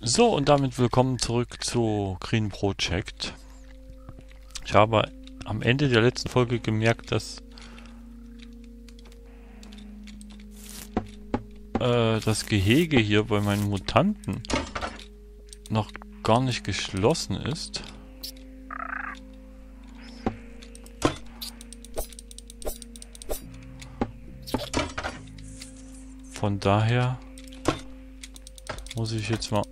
So, und damit willkommen zurück zu Green Project. Ich habe am Ende der letzten Folge gemerkt, dass äh, das Gehege hier bei meinen Mutanten noch gar nicht geschlossen ist. Von daher muss ich jetzt mal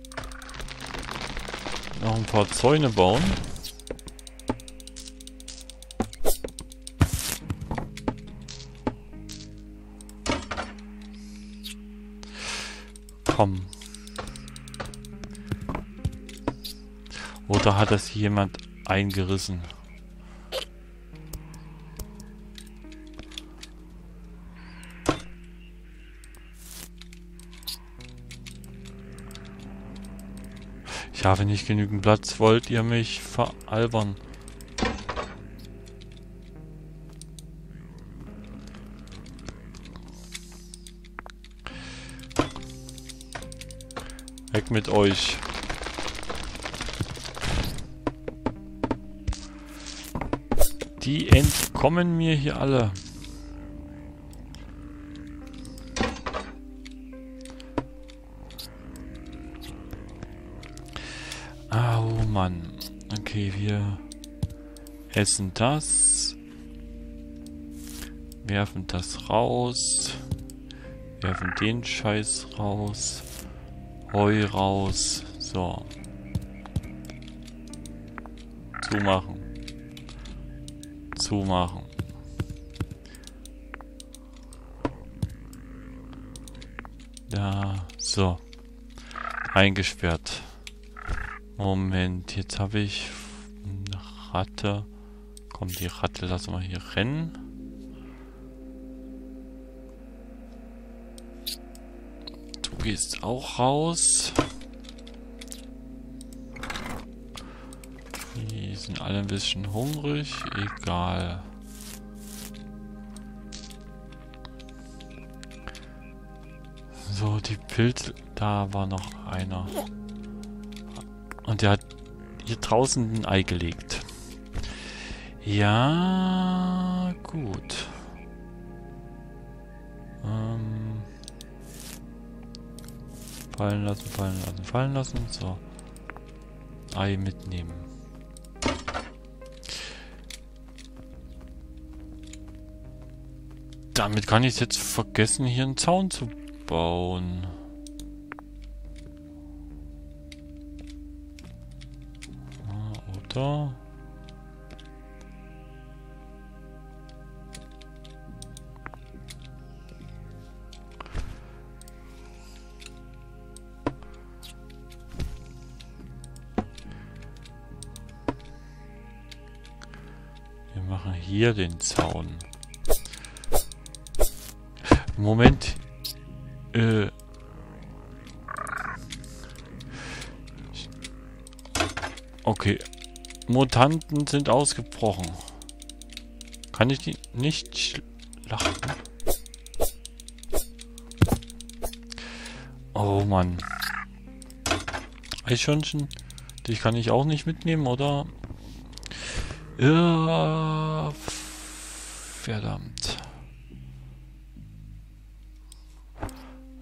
noch ein paar Zäune bauen. Komm. Oder hat das jemand eingerissen? Ich nicht genügend Platz. Wollt ihr mich veralbern? Weg mit euch. Die entkommen mir hier alle. Mann. Okay, wir essen das. Werfen das raus. Werfen den Scheiß raus. Heu raus. So. Zumachen. Zumachen. Da. So. Eingesperrt. Moment, jetzt habe ich eine Ratte. Komm, die Ratte lassen wir hier rennen. Du gehst auch raus. Die sind alle ein bisschen hungrig. Egal. So, die Pilze... Da war noch einer. Und der hat hier draußen ein Ei gelegt. Ja, gut. Ähm, fallen lassen, fallen lassen, fallen lassen. So. Ei mitnehmen. Damit kann ich jetzt vergessen, hier einen Zaun zu bauen. Da. Wir machen hier den Zaun. Moment. Äh. Mutanten sind ausgebrochen. Kann ich die nicht schlachten? Oh Mann. Eichhörnchen? Dich kann ich auch nicht mitnehmen, oder? Verdammt.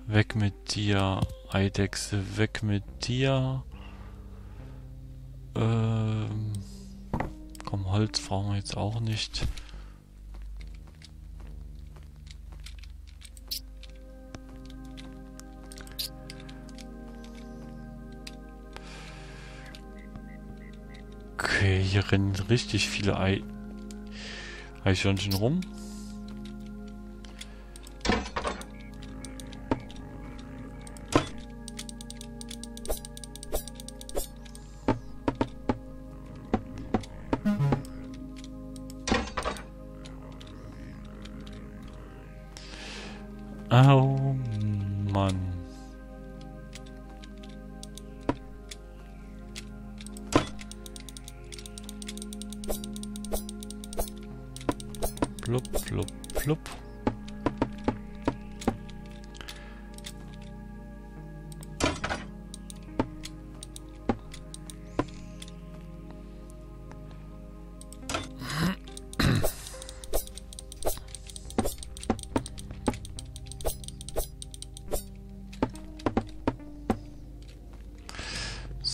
Weg mit dir, Eidechse, weg mit dir. Ähm, komm, Holz brauchen wir jetzt auch nicht. Okay, hier rennen richtig viele Ei Eichhörnchen rum. Oh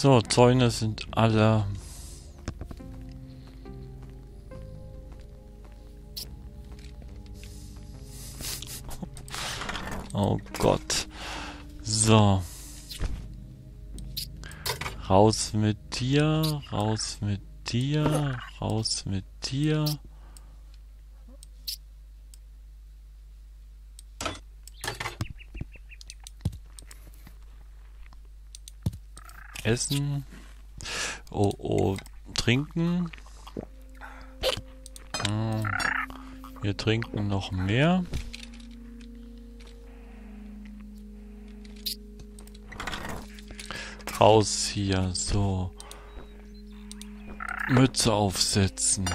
So, Zäune sind alle. Oh Gott. So. Raus mit dir, raus mit dir, raus mit dir. Essen. Oh, oh, trinken. Hm. Wir trinken noch mehr. Raus hier, so. Mütze aufsetzen.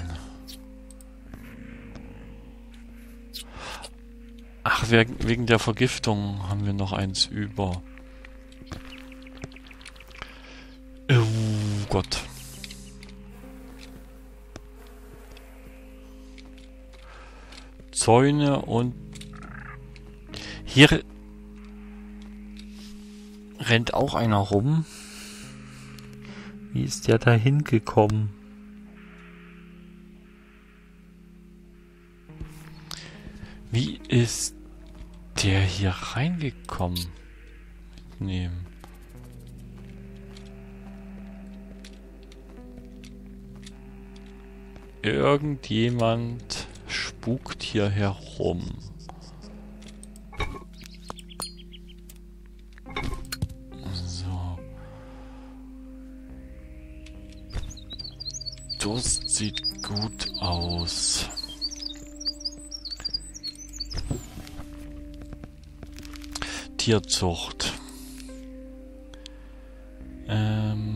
Ach, wegen der Vergiftung haben wir noch eins über. Zäune und hier rennt auch einer rum. Wie ist der da hingekommen? Wie ist der hier reingekommen? Mitnehmen. Irgendjemand spukt hier herum. So. Das sieht gut aus. Tierzucht. Ähm...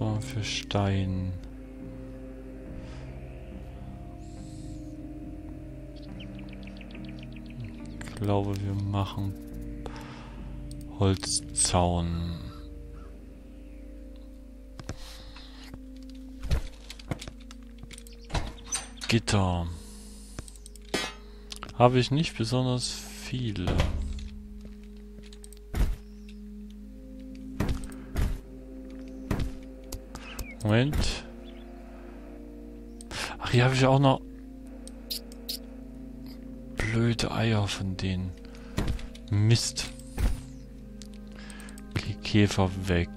Man für Stein? Ich glaube, wir machen Holzzaun. Gitter. Habe ich nicht besonders viele. Moment. Ach, hier habe ich auch noch blöde Eier von denen. Mist. Okay, Käfer weg.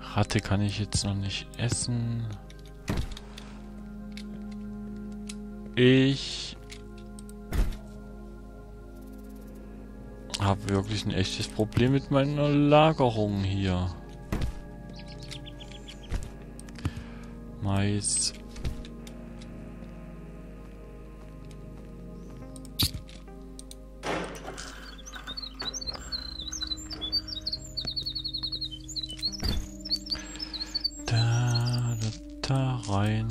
Ratte kann ich jetzt noch nicht essen. Ich habe wirklich ein echtes Problem mit meiner Lagerung hier. Mais. Da, da, da rein.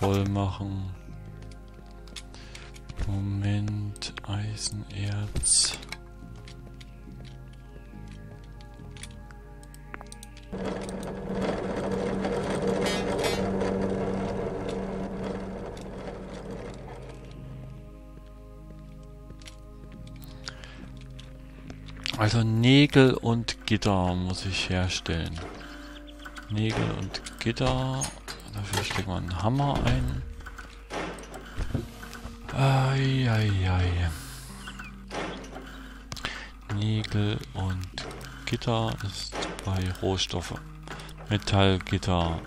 voll machen. Moment, Eisenerz. Also Nägel und Gitter muss ich herstellen. Nägel und Gitter Dafür steckt man einen Hammer ein. Eieiei. Nägel und Gitter ist bei Rohstoffe. Metallgitter.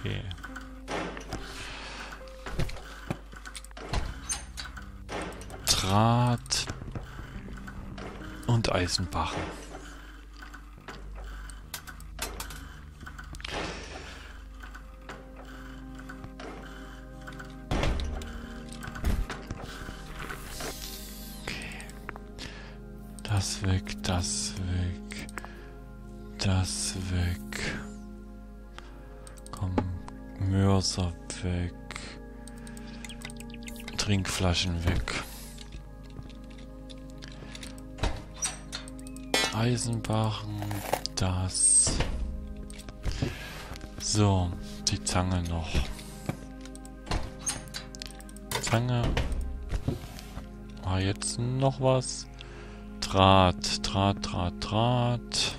Okay. Draht und Eisenbachen. Das weg, das weg. Das weg. Komm, Mörser weg. Trinkflaschen weg. Eisenbarren, das. So, die Zange noch. Zange. Ah, jetzt noch was. Draht, Draht, Draht, Draht.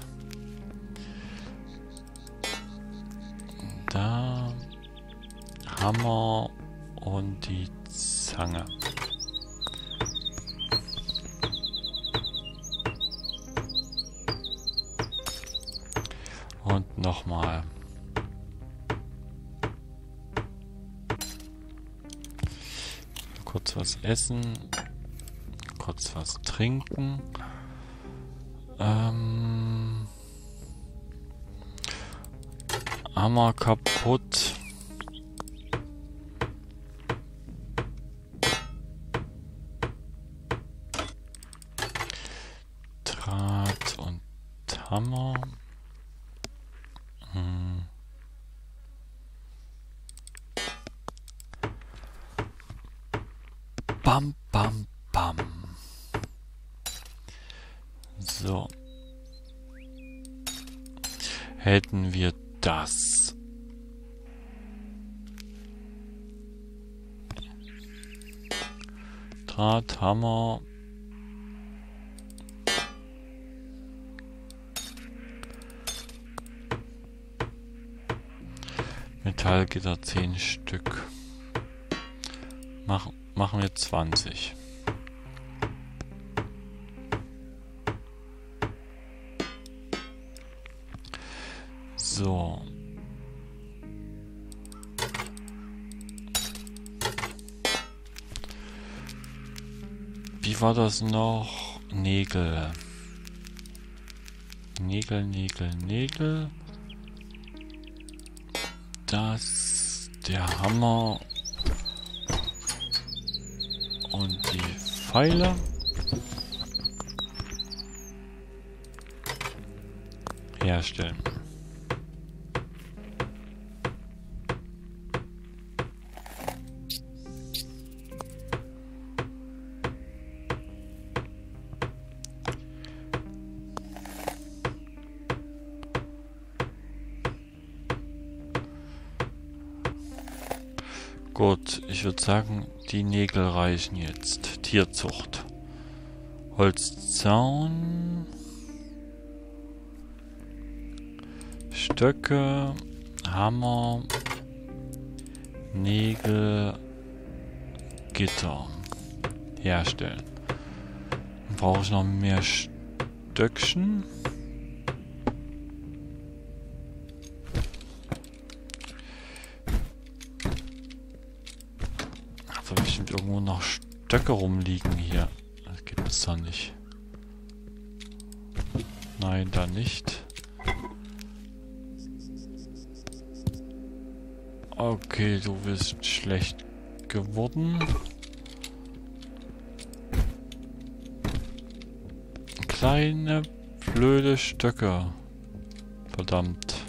Da. Hammer und die Zange. Und nochmal. Kurz was essen. Kurz was trinken. Ähm... Hammer kaputt. Draht und Hammer. Hm. Hätten wir das. Draht, Hammer. Metallgitter 10 Stück. Mach, machen wir 20. So. Wie war das noch? Nägel. Nägel, Nägel, Nägel. Das, der Hammer und die Pfeile. Herstellen. Ich würde sagen, die Nägel reichen jetzt. Tierzucht. Holzzaun. Stöcke. Hammer. Nägel. Gitter. Herstellen. Dann brauche ich noch mehr Stöckchen. Stöcke rumliegen hier. Das gibt es da nicht. Nein, da nicht. Okay, du bist schlecht geworden. Kleine blöde Stöcke. Verdammt.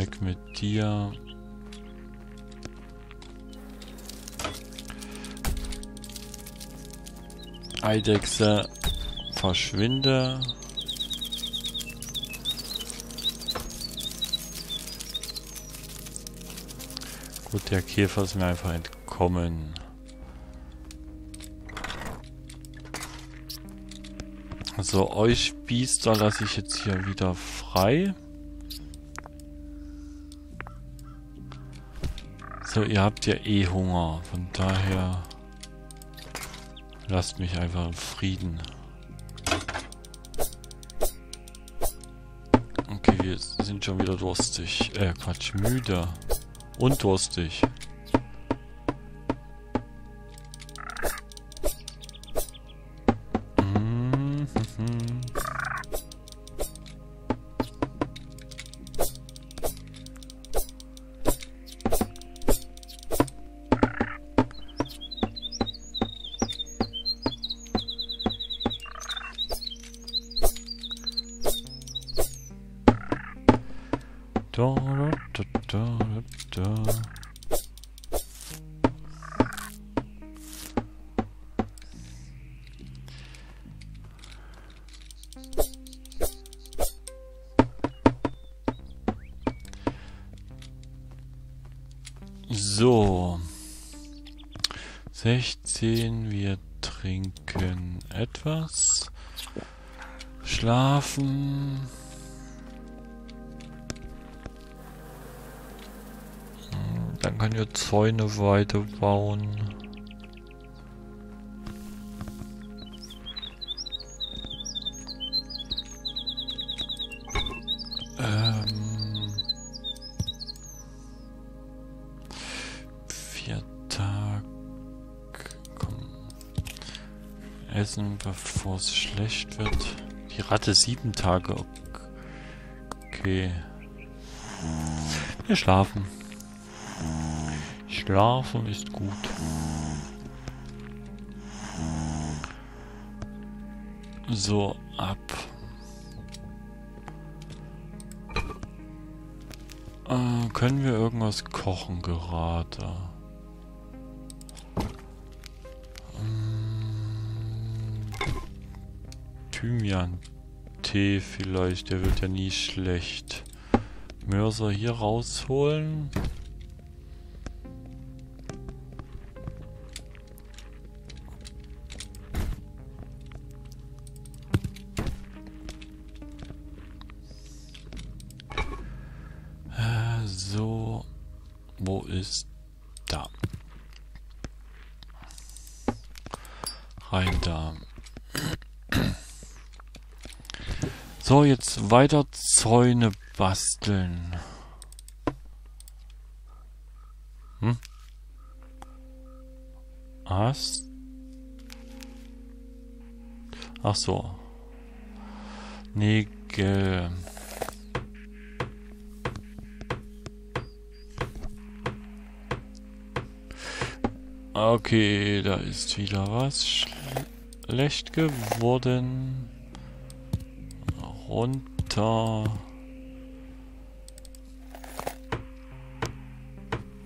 Weg mit dir. Eidechse, verschwinde. Gut, der Käfer ist mir einfach entkommen. So, euch Biester lasse ich jetzt hier wieder frei. So, ihr habt ja eh Hunger. Von daher lasst mich einfach im Frieden. Okay, wir sind schon wieder durstig. Äh, Quatsch, müde. Und durstig. 16, wir trinken etwas. Schlafen. Hm, dann können wir Zäune weiterbauen. Ähm. Essen, bevor es schlecht wird. Die Ratte sieben Tage. Okay. Wir schlafen. Schlafen ist gut. So, ab. Äh, können wir irgendwas kochen gerade? Thymian-Tee vielleicht, der wird ja nie schlecht. Mörser hier rausholen. Äh, so, wo ist da? Rein da. So, jetzt weiter Zäune basteln. Hm? Was? Ach so. Nägel. Okay, da ist wieder was schlecht geworden. Runter.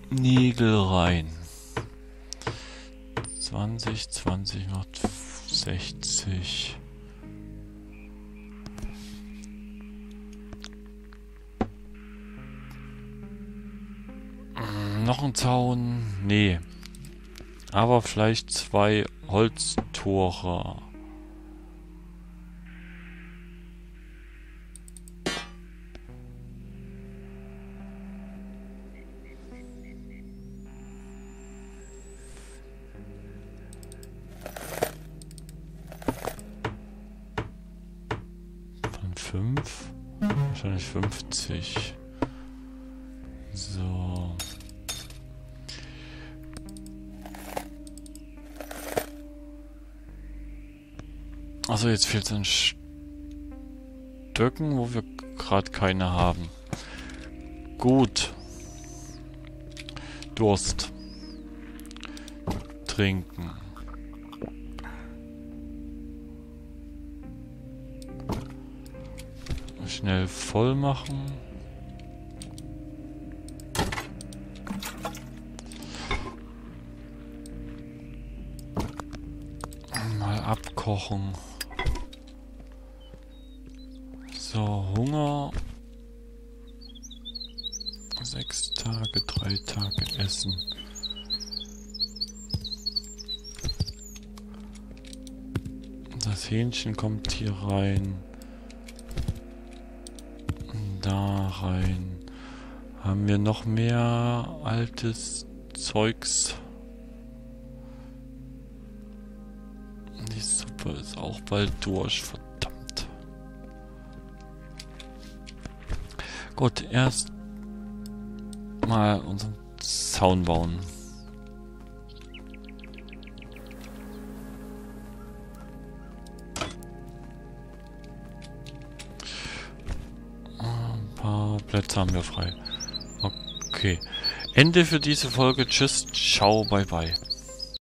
Nägel rein. 20, 20 macht 60. Hm, noch ein Zaun? Nee. Aber vielleicht zwei Holztore. Wahrscheinlich 50. So. Also jetzt fehlt es an Stöcken, wo wir gerade keine haben. Gut. Durst. Trinken. Schnell voll machen. Mal abkochen. So, Hunger. Sechs Tage, drei Tage essen. Das Hähnchen kommt hier rein. Da rein. Haben wir noch mehr altes Zeugs? Die Suppe ist auch bald durch. Verdammt. Gut, erst mal unseren Zaun bauen. Plätze haben wir frei. Okay. Ende für diese Folge. Tschüss, ciao, bye bye.